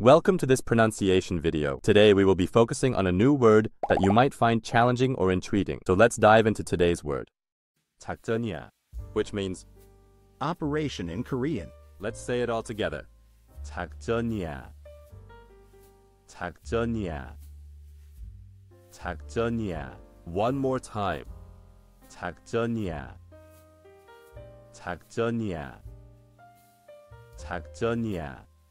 Welcome to this pronunciation video. Today we will be focusing on a new word that you might find challenging or intriguing. So let's dive into today's word. 작전이야, which means Operation in Korean. let's say it all together. 작전이야. 작전이야. 작전이야. One more time. 작전이야. 작전이야. 작전이야.